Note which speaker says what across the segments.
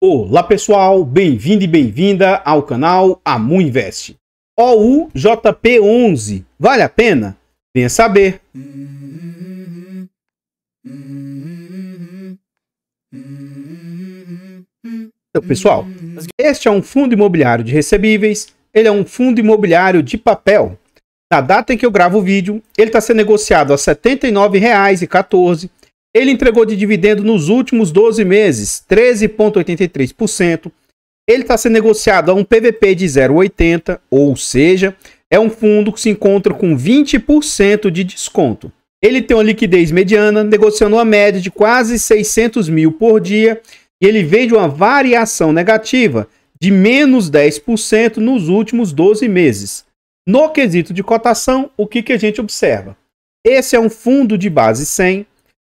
Speaker 1: Olá pessoal, bem-vindo e bem-vinda ao canal Amu Invest. OUJP11, vale a pena? Venha saber. Então, pessoal, este é um fundo imobiliário de recebíveis, ele é um fundo imobiliário de papel. Na data em que eu gravo o vídeo, ele está sendo negociado a R$ 79,14 ele entregou de dividendo nos últimos 12 meses 13,83%. Ele está sendo negociado a um PVP de 0,80, ou seja, é um fundo que se encontra com 20% de desconto. Ele tem uma liquidez mediana, negociando uma média de quase 600 mil por dia, e ele vem de uma variação negativa de menos 10% nos últimos 12 meses. No quesito de cotação, o que, que a gente observa? Esse é um fundo de base 100,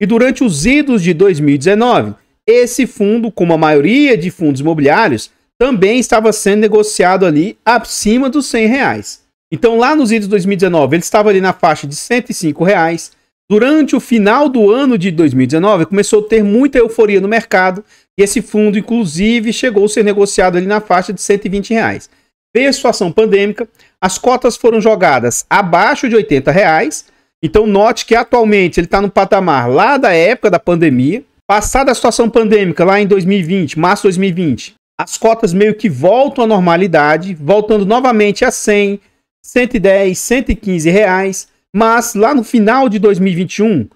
Speaker 1: e durante os idos de 2019, esse fundo, como a maioria de fundos imobiliários, também estava sendo negociado ali acima dos 100 reais. Então, lá nos idos de 2019, ele estava ali na faixa de 105 reais. Durante o final do ano de 2019, começou a ter muita euforia no mercado e esse fundo, inclusive, chegou a ser negociado ali na faixa de 120 reais. Veio a situação pandêmica, as cotas foram jogadas abaixo de 80 reais então note que atualmente ele está no patamar lá da época da pandemia. Passada a situação pandêmica lá em 2020, março de 2020, as cotas meio que voltam à normalidade, voltando novamente a 100, 110, 115 reais. Mas lá no final de 2021,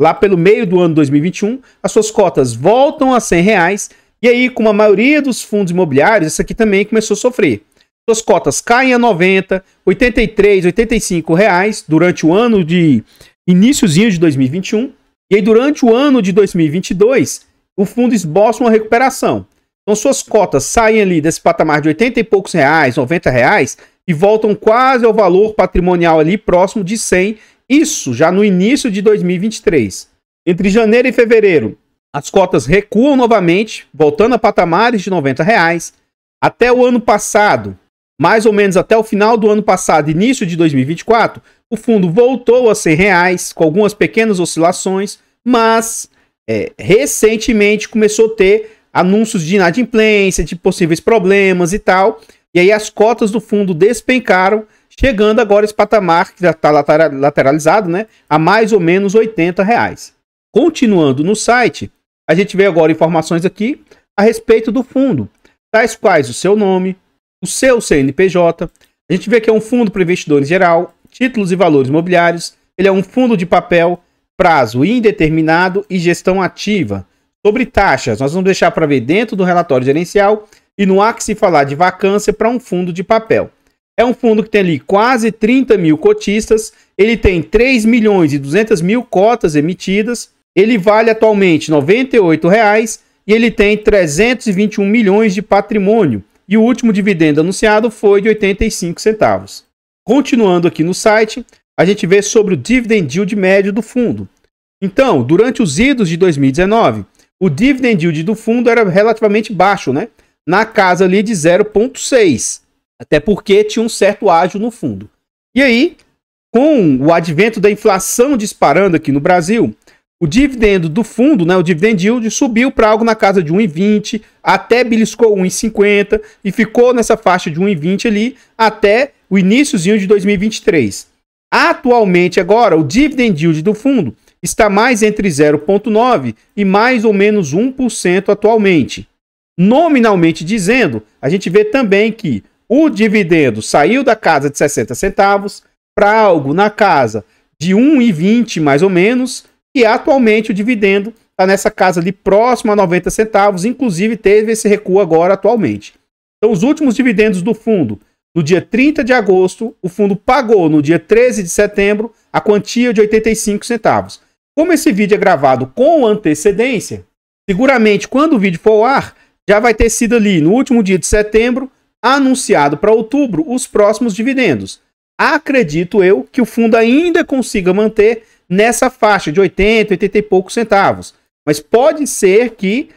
Speaker 1: lá pelo meio do ano 2021, as suas cotas voltam a 100 reais. E aí, como a maioria dos fundos imobiliários, isso aqui também começou a sofrer suas cotas caem a 90, 83, 85 reais durante o ano de iníciozinho de 2021. E aí, durante o ano de 2022, o fundo esboça uma recuperação. Então, suas cotas saem ali desse patamar de 80 e poucos reais, 90 reais, e voltam quase ao valor patrimonial ali próximo de 100, isso já no início de 2023. Entre janeiro e fevereiro, as cotas recuam novamente, voltando a patamares de 90 reais. Até o ano passado, mais ou menos até o final do ano passado, início de 2024, o fundo voltou a ser reais, com algumas pequenas oscilações, mas é, recentemente começou a ter anúncios de inadimplência, de possíveis problemas e tal. E aí as cotas do fundo despencaram, chegando agora esse patamar que já está lateralizado, né, a mais ou menos 80 reais. Continuando no site, a gente vê agora informações aqui a respeito do fundo, tais quais o seu nome, o seu CNPJ. A gente vê que é um fundo para investidores geral, títulos e valores imobiliários. Ele é um fundo de papel, prazo indeterminado e gestão ativa. Sobre taxas, nós vamos deixar para ver dentro do relatório gerencial e não há que se falar de vacância para um fundo de papel. É um fundo que tem ali quase 30 mil cotistas, ele tem 3 milhões e 200 mil cotas emitidas, ele vale atualmente 98 reais, e ele tem 321 milhões de patrimônio, e o último dividendo anunciado foi de 85 centavos. Continuando aqui no site, a gente vê sobre o dividend yield médio do fundo. Então, durante os idos de 2019, o dividend yield do fundo era relativamente baixo, né? Na casa ali de 0,6. Até porque tinha um certo ágio no fundo. E aí, com o advento da inflação disparando aqui no Brasil, o dividendo do fundo, né, o dividend yield, subiu para algo na casa de 1,20, até beliscou 1,50 e ficou nessa faixa de 1,20 ali até o iníciozinho de 2023. Atualmente agora, o dividend yield do fundo está mais entre 0,9 e mais ou menos 1% atualmente. Nominalmente dizendo, a gente vê também que o dividendo saiu da casa de 60 centavos para algo na casa de 1,20 mais ou menos, e atualmente o dividendo está nessa casa ali próximo a 90 centavos, inclusive teve esse recuo agora atualmente. Então, os últimos dividendos do fundo, no dia 30 de agosto, o fundo pagou no dia 13 de setembro a quantia de 85 centavos. Como esse vídeo é gravado com antecedência, seguramente quando o vídeo for ao ar, já vai ter sido ali no último dia de setembro anunciado para outubro os próximos dividendos. Acredito eu que o fundo ainda consiga manter nessa faixa de 80, 80 e poucos centavos. Mas pode ser que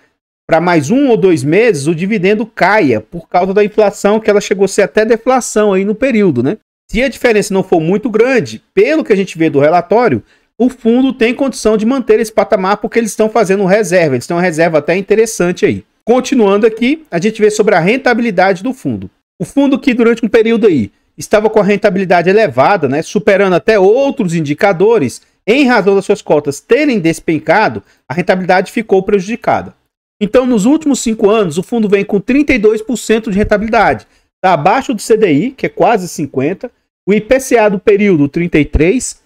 Speaker 1: para mais um ou dois meses o dividendo caia por causa da inflação, que ela chegou a ser até deflação aí no período, né? Se a diferença não for muito grande, pelo que a gente vê do relatório, o fundo tem condição de manter esse patamar porque eles estão fazendo reserva, eles têm uma reserva até interessante aí. Continuando aqui, a gente vê sobre a rentabilidade do fundo. O fundo que durante um período aí estava com a rentabilidade elevada, né, superando até outros indicadores, em razão das suas cotas terem despencado, a rentabilidade ficou prejudicada. Então, nos últimos cinco anos, o fundo vem com 32% de rentabilidade. Está abaixo do CDI, que é quase 50%, o IPCA do período, 33%,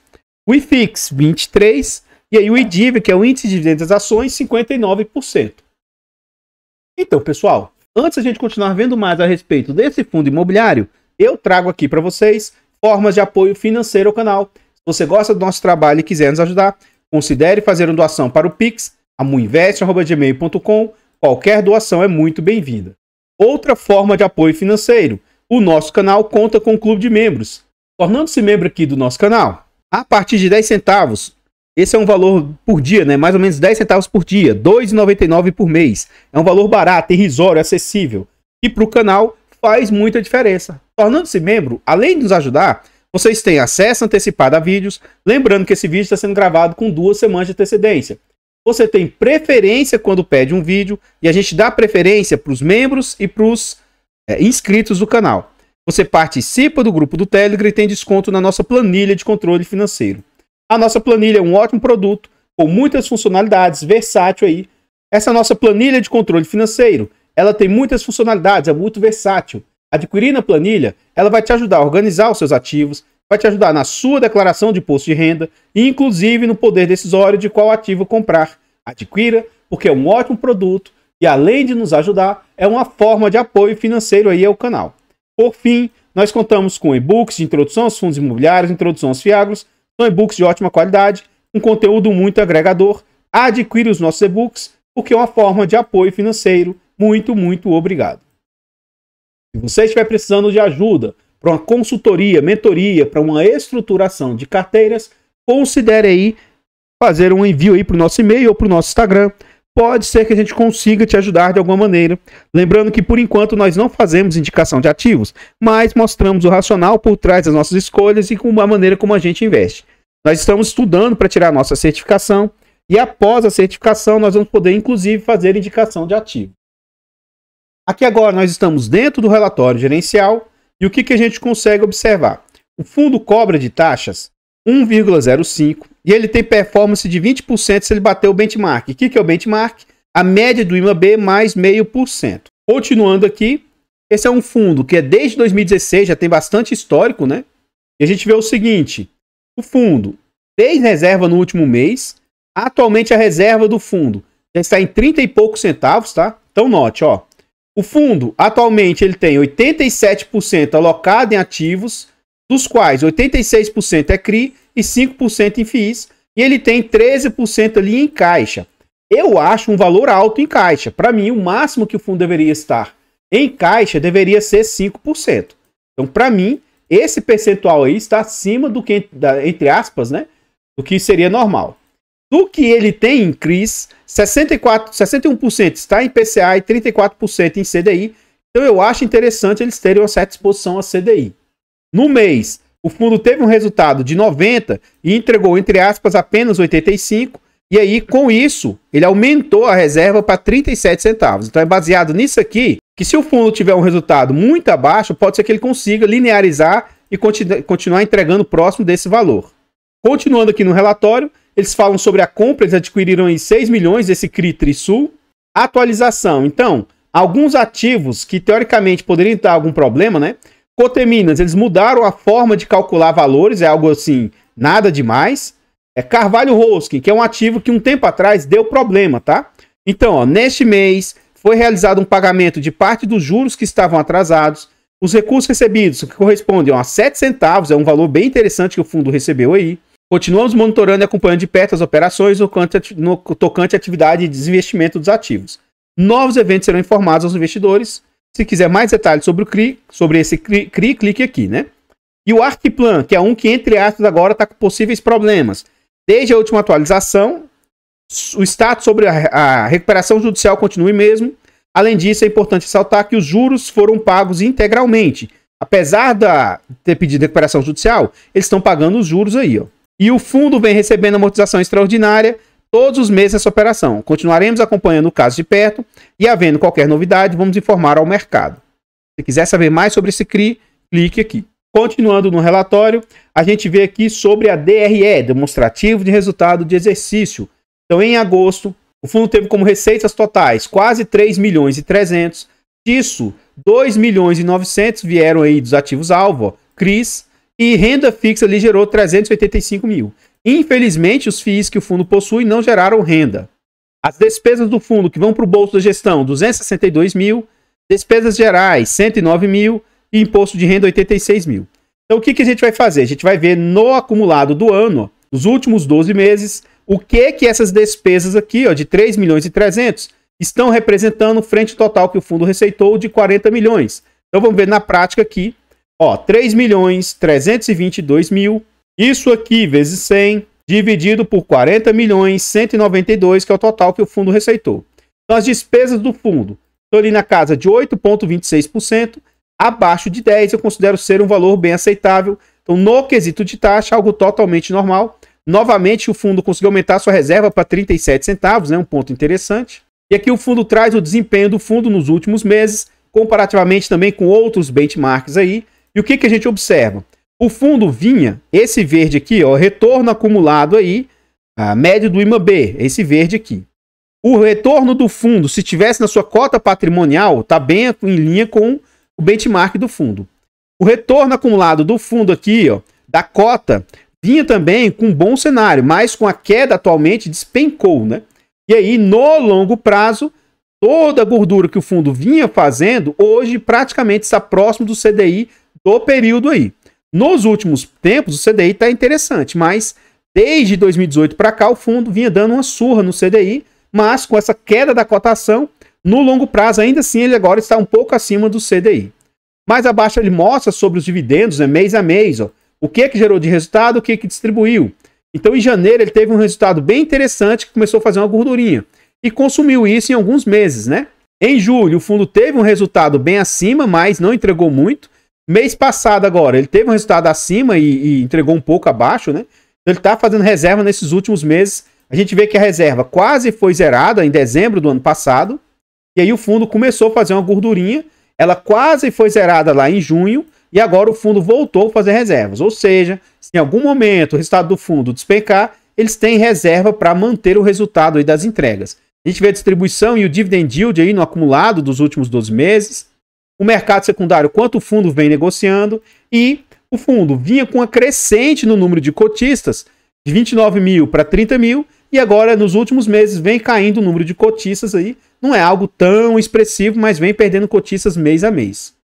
Speaker 1: o IFIX, 23%, e aí o IDIV, que é o Índice de Dividendos das Ações, 59%. Então, pessoal, antes a gente continuar vendo mais a respeito desse fundo imobiliário, eu trago aqui para vocês formas de apoio financeiro ao canal. Você gosta do nosso trabalho e quiser nos ajudar, considere fazer uma doação para o Pix, amuinvest.gmail.com. Qualquer doação é muito bem-vinda. Outra forma de apoio financeiro. O nosso canal conta com um clube de membros. Tornando-se membro aqui do nosso canal, a partir de 10 centavos, esse é um valor por dia, né? Mais ou menos 10 centavos por dia, R$ 2,99 por mês. É um valor barato, irrisório, acessível. E para o canal faz muita diferença. Tornando-se membro, além de nos ajudar, vocês têm acesso antecipado a vídeos. Lembrando que esse vídeo está sendo gravado com duas semanas de antecedência. Você tem preferência quando pede um vídeo e a gente dá preferência para os membros e para os é, inscritos do canal. Você participa do grupo do Telegram e tem desconto na nossa planilha de controle financeiro. A nossa planilha é um ótimo produto com muitas funcionalidades, versátil aí. Essa nossa planilha de controle financeiro, ela tem muitas funcionalidades, é muito versátil. Adquirir a planilha, ela vai te ajudar a organizar os seus ativos, vai te ajudar na sua declaração de imposto de renda e inclusive no poder decisório de qual ativo comprar. Adquira, porque é um ótimo produto e além de nos ajudar, é uma forma de apoio financeiro aí ao canal. Por fim, nós contamos com e-books de introdução aos fundos imobiliários, introdução aos fiagros, são e-books de ótima qualidade, um conteúdo muito agregador. Adquire os nossos e-books, porque é uma forma de apoio financeiro. Muito, muito obrigado. Se você estiver precisando de ajuda para uma consultoria, mentoria, para uma estruturação de carteiras, considere aí fazer um envio aí para o nosso e-mail ou para o nosso Instagram. Pode ser que a gente consiga te ajudar de alguma maneira. Lembrando que por enquanto nós não fazemos indicação de ativos, mas mostramos o racional por trás das nossas escolhas e com a maneira como a gente investe. Nós estamos estudando para tirar nossa certificação e após a certificação nós vamos poder inclusive fazer indicação de ativo. Aqui agora nós estamos dentro do relatório gerencial e o que, que a gente consegue observar? O fundo cobra de taxas 1,05 e ele tem performance de 20% se ele bater o benchmark. O que, que é o benchmark? A média do IMAB mais 0,5%. Continuando aqui, esse é um fundo que é desde 2016, já tem bastante histórico, né? E a gente vê o seguinte: o fundo fez reserva no último mês. Atualmente a reserva do fundo já está em 30 e poucos centavos, tá? Então note, ó. O fundo atualmente ele tem 87% alocado em ativos, dos quais 86% é CRI e 5% em FIIs, e ele tem 13% ali em caixa. Eu acho um valor alto em caixa. Para mim, o máximo que o fundo deveria estar em caixa deveria ser 5%. Então, para mim, esse percentual aí está acima do que, entre aspas, né? Do que seria normal. Do que ele tem em CRIs, 64, 61% está em PCA e 34% em CDI. Então eu acho interessante eles terem uma certa exposição a CDI. No mês, o fundo teve um resultado de 90 e entregou, entre aspas, apenas 85. E aí, com isso, ele aumentou a reserva para 37 centavos. Então é baseado nisso aqui que se o fundo tiver um resultado muito abaixo, pode ser que ele consiga linearizar e continu continuar entregando próximo desse valor. Continuando aqui no relatório, eles falam sobre a compra, eles adquiriram aí 6 milhões desse CRI Trisul. Atualização. Então, alguns ativos que teoricamente poderiam ter algum problema, né? Coteminas, eles mudaram a forma de calcular valores, é algo assim, nada demais. É Carvalho Hosking, que é um ativo que um tempo atrás deu problema, tá? Então, ó, neste mês foi realizado um pagamento de parte dos juros que estavam atrasados. Os recursos recebidos, que correspondem a 7 centavos, é um valor bem interessante que o fundo recebeu aí. Continuamos monitorando e acompanhando de perto as operações no tocante à atividade de desinvestimento dos ativos. Novos eventos serão informados aos investidores. Se quiser mais detalhes sobre o CRI, sobre esse CRI, CRI clique aqui, né? E o Arquiplan, que é um que, entre aspas, agora está com possíveis problemas. Desde a última atualização, o status sobre a, recuperação judicial continua mesmo. Além disso, é importante ressaltar que os juros foram pagos integralmente. Apesar de ter pedido recuperação judicial, eles estão pagando os juros aí, ó. E o fundo vem recebendo amortização extraordinária todos os meses essa operação. Continuaremos acompanhando o caso de perto e, havendo qualquer novidade, vamos informar ao mercado. Se quiser saber mais sobre esse CRI, clique aqui. Continuando no relatório, a gente vê aqui sobre a DRE, demonstrativo de resultado de exercício. Então, em agosto, o fundo teve como receitas totais quase 3 milhões e 300. Disso, 2 milhões e 900 vieram aí dos ativos alvo, CRIs, e renda fixa ali gerou 385 mil. Infelizmente, os FIIs que o fundo possui não geraram renda. As despesas do fundo que vão para o bolso da gestão, 262 mil. Despesas gerais, 109 mil. E imposto de renda, 86 mil. Então, o que, que a gente vai fazer? A gente vai ver no acumulado do ano, nos últimos 12 meses, o que que essas despesas aqui, ó, de 3 milhões e 300, estão representando frente total que o fundo receitou de 40 milhões. Então, vamos ver na prática aqui, ó, 3 milhões 322 mil isso aqui vezes 100 dividido por 40 milhões 192, que é o total que o fundo receitou. Então as despesas do fundo estão ali na casa de 8,26%, abaixo de 10 eu considero ser um valor bem aceitável. Então no quesito de taxa, algo totalmente normal. Novamente o fundo conseguiu aumentar sua reserva para 37 centavos, né, um ponto interessante. E aqui o fundo traz o desempenho do fundo nos últimos meses, comparativamente também com outros benchmarks aí. E o que, que a gente observa? O fundo vinha, esse verde aqui, ó, retorno acumulado aí, a média do IMAB, esse verde aqui. O retorno do fundo, se tivesse na sua cota patrimonial, está bem em linha com o benchmark do fundo. O retorno acumulado do fundo aqui, ó, da cota, vinha também com um bom cenário, mas com a queda atualmente despencou, né? E aí, no longo prazo, toda a gordura que o fundo vinha fazendo, hoje praticamente está próximo do CDI do período aí. Nos últimos tempos, o CDI está interessante, mas desde 2018 para cá, o fundo vinha dando uma surra no CDI, mas com essa queda da cotação, no longo prazo, ainda assim, ele agora está um pouco acima do CDI. Mais abaixo ele mostra sobre os dividendos, né, mês a mês, ó, o que que gerou de resultado, o que que distribuiu. Então, em janeiro, ele teve um resultado bem interessante que começou a fazer uma gordurinha e consumiu isso em alguns meses, né? Em julho, o fundo teve um resultado bem acima, mas não entregou muito. Mês passado agora, ele teve um resultado acima e, e entregou um pouco abaixo, né? Então, ele está fazendo reserva nesses últimos meses. A gente vê que a reserva quase foi zerada em dezembro do ano passado. E aí o fundo começou a fazer uma gordurinha. Ela quase foi zerada lá em junho. E agora o fundo voltou a fazer reservas. Ou seja, se em algum momento o resultado do fundo despencar, eles têm reserva para manter o resultado das entregas. A gente vê a distribuição e o dividend yield aí no acumulado dos últimos 12 meses o mercado secundário, quanto o fundo vem negociando, e o fundo vinha com uma crescente no número de cotistas, de 29 mil para 30 mil, e agora nos últimos meses vem caindo o número de cotistas aí. Não é algo tão expressivo, mas vem perdendo cotistas mês a mês.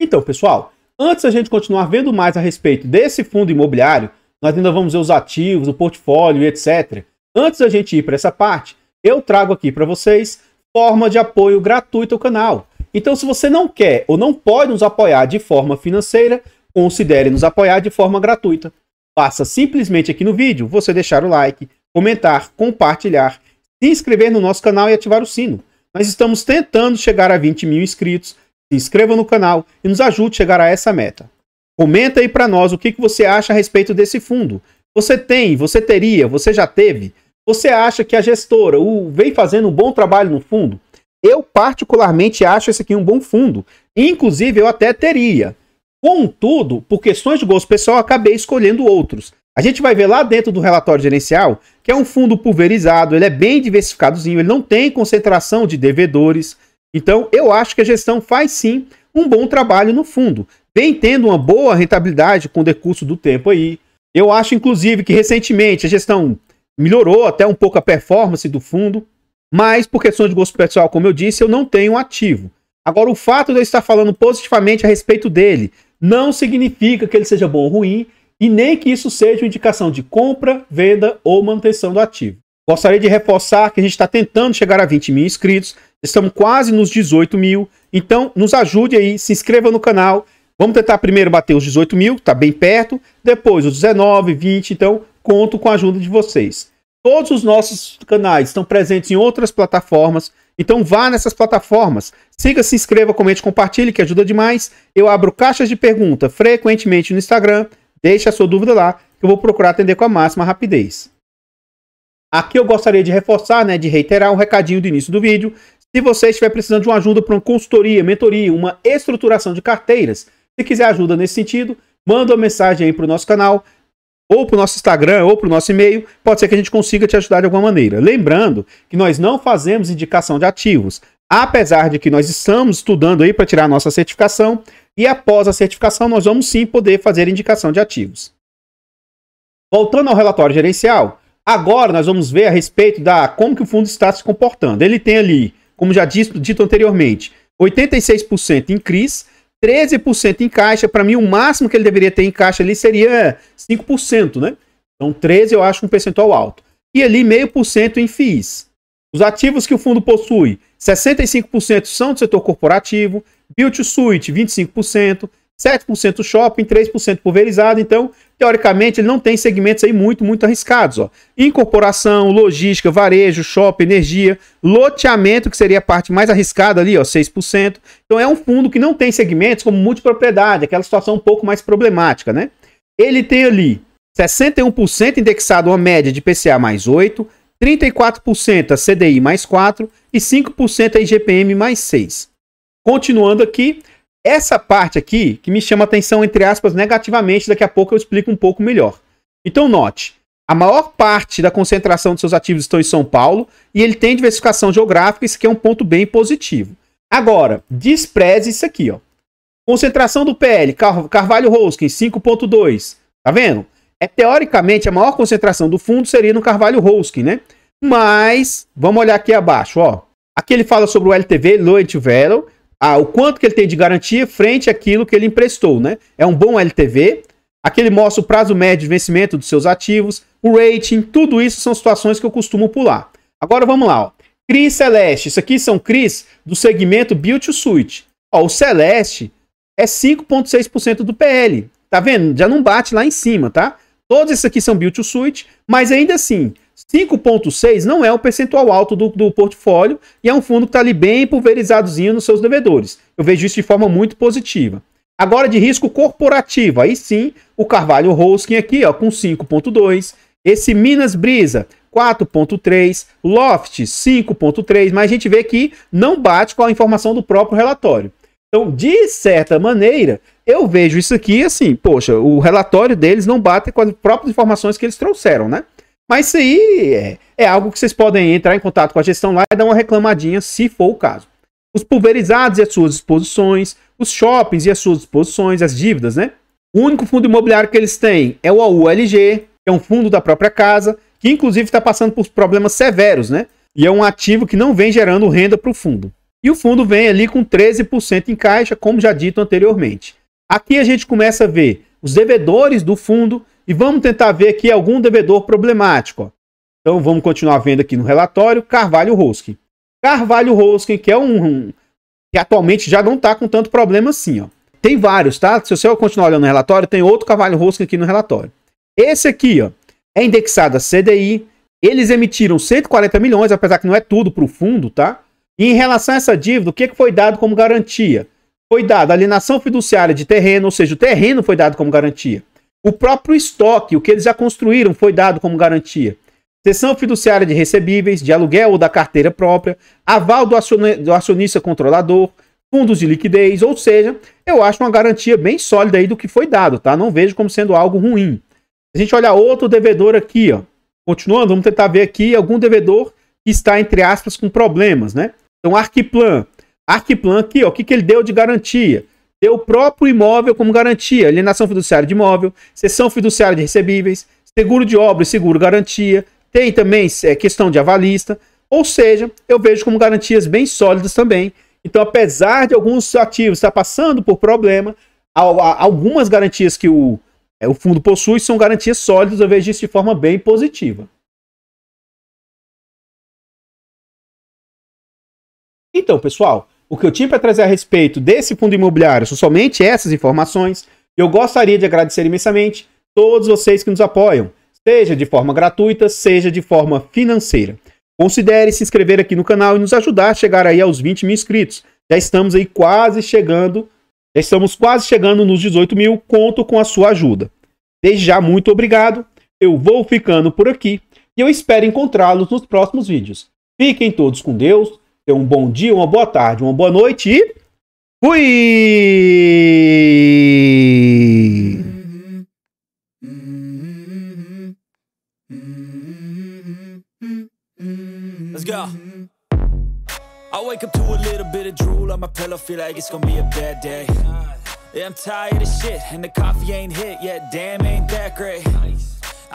Speaker 1: Então, pessoal, antes da gente continuar vendo mais a respeito desse fundo imobiliário, nós ainda vamos ver os ativos, o portfólio, etc. Antes da gente ir para essa parte, eu trago aqui para vocês forma de apoio gratuito ao canal. Então, se você não quer ou não pode nos apoiar de forma financeira, considere nos apoiar de forma gratuita. Basta simplesmente aqui no vídeo você deixar o like, comentar, compartilhar, se inscrever no nosso canal e ativar o sino. Nós estamos tentando chegar a 20 mil inscritos. Se inscreva no canal e nos ajude a chegar a essa meta. Comenta aí para nós o que, que você acha a respeito desse fundo. Você tem, você teria, você já teve? Você acha que a gestora o, vem fazendo um bom trabalho no fundo? Eu, particularmente, acho esse aqui um bom fundo. Inclusive, eu até teria. Contudo, por questões de gosto pessoal, acabei escolhendo outros. A gente vai ver lá dentro do relatório gerencial que é um fundo pulverizado, ele é bem diversificadozinho, ele não tem concentração de devedores. Então, eu acho que a gestão faz sim um bom trabalho no fundo. Vem tendo uma boa rentabilidade com o decurso do tempo aí. Eu acho, inclusive, que recentemente a gestão melhorou até um pouco a performance do fundo. Mas, por questões de gosto pessoal, como eu disse, eu não tenho ativo. Agora, o fato de eu estar falando positivamente a respeito dele não significa que ele seja bom ou ruim e nem que isso seja uma indicação de compra, venda ou manutenção do ativo. Gostaria de reforçar que a gente está tentando chegar a 20 mil inscritos, estamos quase nos 18 mil, então nos ajude aí, se inscreva no canal. Vamos tentar primeiro bater os 18 mil, está bem perto, depois os 19, 20, então conto com a ajuda de vocês. Todos os nossos canais estão presentes em outras plataformas. Então vá nessas plataformas. Siga, se inscreva, comente, compartilhe, que ajuda demais. Eu abro caixas de pergunta frequentemente no Instagram. Deixe a sua dúvida lá, que eu vou procurar atender com a máxima rapidez. Aqui eu gostaria de reforçar, né, de reiterar um recadinho do início do vídeo. Se você estiver precisando de uma ajuda para uma consultoria, mentoria, uma estruturação de carteiras, se quiser ajuda nesse sentido, manda uma mensagem aí para o nosso canal, ou para o nosso Instagram, ou para o nosso e-mail. Pode ser que a gente consiga te ajudar de alguma maneira. Lembrando que nós não fazemos indicação de ativos, apesar de que nós estamos estudando aí para tirar a nossa certificação, e após a certificação nós vamos sim poder fazer indicação de ativos. Voltando ao relatório gerencial, agora nós vamos ver a respeito da como que o fundo está se comportando. Ele tem ali como já dito, dito anteriormente, 86% em CRIs, 13% em caixa. Para mim, o máximo que ele deveria ter em caixa ali seria 5%, né? Então, 13% eu acho um percentual alto. E ali, 0,5% em FIIs. Os ativos que o fundo possui, 65% são do setor corporativo, Build Suite, 25%, 7% shopping, 3% pulverizado. Então, teoricamente, ele não tem segmentos aí muito, muito arriscados. Ó. Incorporação, logística, varejo, shopping, energia, loteamento, que seria a parte mais arriscada ali, ó, 6%. Então, é um fundo que não tem segmentos como multipropriedade, aquela situação um pouco mais problemática, né? Ele tem ali 61% indexado a uma média de PCA mais 8, 34% a CDI mais 4 e 5% a IGPM mais 6. Continuando aqui, essa parte aqui que me chama atenção, entre aspas, negativamente, daqui a pouco eu explico um pouco melhor. Então, note, a maior parte da concentração de seus ativos estão em São Paulo e ele tem diversificação geográfica, isso aqui é um ponto bem positivo. Agora, despreze isso aqui, ó. Concentração do PL, Car Carvalho Hoskins, 5.2. Tá vendo? É teoricamente a maior concentração do fundo seria no Carvalho Hoskins, né? Mas, vamos olhar aqui abaixo, ó. Aqui ele fala sobre o LTV, Low Value, ah, o quanto que ele tem de garantia frente àquilo que ele emprestou, né? É um bom LTV, aqui ele mostra o prazo médio de vencimento dos seus ativos, o rating, tudo isso são situações que eu costumo pular. Agora vamos lá, ó. CRI Celeste, isso aqui são CRIs do segmento Build to Suite. Ó, o Celeste é 5,6% do PL, tá vendo? Já não bate lá em cima, tá? Todos esses aqui são Build to Suite, mas ainda assim, 5,6 não é um percentual alto do, do portfólio e é um fundo que está ali bem pulverizadozinho nos seus devedores. Eu vejo isso de forma muito positiva. Agora de risco corporativo, aí sim, o Carvalho Roskin aqui, ó, com 5,2. Esse Minas Brisa, 4,3. Loft, 5,3. Mas a gente vê que não bate com a informação do próprio relatório. Então, de certa maneira, eu vejo isso aqui assim, poxa, o relatório deles não bate com as próprias informações que eles trouxeram, né? Mas isso aí é, é, algo que vocês podem entrar em contato com a gestão lá e dar uma reclamadinha, se for o caso. Os pulverizados e as suas exposições, os shoppings e as suas exposições, as dívidas, né? O único fundo imobiliário que eles têm é o AULG, que é um fundo da própria casa, que inclusive está passando por problemas severos, né? E é um ativo que não vem gerando renda para o fundo. E o fundo vem ali com 13% em caixa, como já dito anteriormente. Aqui a gente começa a ver os devedores do fundo e vamos tentar ver aqui algum devedor problemático. Então vamos continuar vendo aqui no relatório Carvalho Roskin. Carvalho Roskin, que é um, um que atualmente já não está com tanto problema assim. Ó. Tem vários, tá? Se você continuar olhando no relatório, tem outro Carvalho Roskin aqui no relatório. Esse aqui ó, é indexado a CDI. Eles emitiram 140 milhões, apesar que não é tudo para o fundo, tá? E em relação a essa dívida, o que foi dado como garantia? Foi dado alienação fiduciária de terreno, ou seja, o terreno foi dado como garantia. O próprio estoque, o que eles já construíram, foi dado como garantia. Sessão fiduciária de recebíveis, de aluguel ou da carteira própria, aval do, acionista controlador, fundos de liquidez, ou seja, eu acho uma garantia bem sólida aí do que foi dado, tá? Não vejo como sendo algo ruim. A gente olha outro devedor aqui, ó. Continuando, vamos tentar ver aqui algum devedor que está, entre aspas, com problemas, né? Então, Arquiplan. Arquiplan aqui, ó, o que, que ele deu de garantia? Ter o próprio imóvel como garantia, alienação fiduciária de imóvel, cessão fiduciária de recebíveis, seguro de obra e seguro garantia, tem também é, questão de avalista, ou seja, eu vejo como garantias bem sólidas também. Então, apesar de alguns ativos estar passando por problema, algumas garantias que o, é, o fundo possui são garantias sólidas, eu vejo isso de forma bem positiva. Então, pessoal, o que eu tinha para trazer a respeito desse fundo imobiliário são somente essas informações. Eu gostaria de agradecer imensamente todos vocês que nos apoiam, seja de forma gratuita, seja de forma financeira. Considere se inscrever aqui no canal e nos ajudar a chegar aí aos 20 mil inscritos. Já estamos aí quase chegando, já estamos quase chegando nos 18 mil, conto com a sua ajuda. Desde já, muito obrigado. Eu vou ficando por aqui e eu espero encontrá-los nos próximos vídeos. Fiquem todos com Deus, tenham um bom dia, uma boa tarde, uma boa noite e fui! Let's go. I wake up to a little bit of drool on my pillow, feel like it's gonna be a bad day. Yeah, I'm tired of shit, and the coffee ain't hit yet, damn, ain't that great.